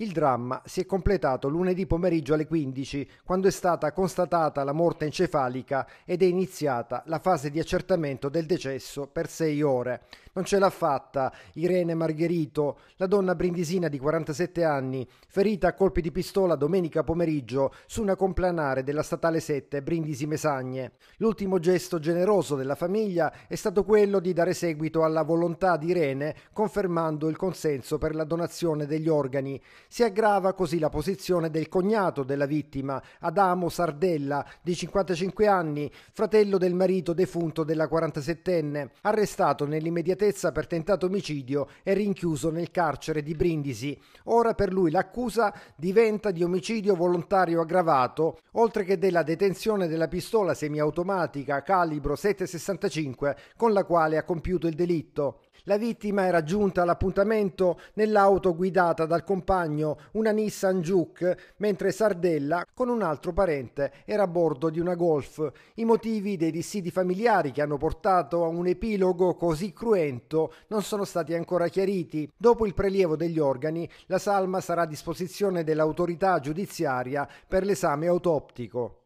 Il dramma si è completato lunedì pomeriggio alle 15, quando è stata constatata la morte encefalica ed è iniziata la fase di accertamento del decesso per sei ore. Non ce l'ha fatta Irene Margherito, la donna brindisina di 47 anni, ferita a colpi di pistola domenica pomeriggio su una complanare della statale 7 Brindisi Mesagne. L'ultimo gesto generoso della famiglia è stato quello di dare seguito alla volontà di Irene, confermando il consenso per la donazione degli organi. Si aggrava così la posizione del cognato della vittima, Adamo Sardella, di 55 anni, fratello del marito defunto della 47enne, arrestato nell'immediatezza per tentato omicidio e rinchiuso nel carcere di Brindisi. Ora per lui l'accusa diventa di omicidio volontario aggravato, oltre che della detenzione della pistola semiautomatica calibro 765 con la quale ha compiuto il delitto. La vittima era giunta all'appuntamento nell'auto guidata dal compagno, una Nissan Juke, mentre Sardella, con un altro parente, era a bordo di una Golf. I motivi dei dissidi familiari che hanno portato a un epilogo così cruento non sono stati ancora chiariti. Dopo il prelievo degli organi, la salma sarà a disposizione dell'autorità giudiziaria per l'esame autoptico.